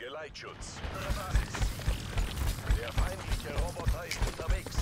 Geleitschutz. Der feindliche Roboter ist unterwegs.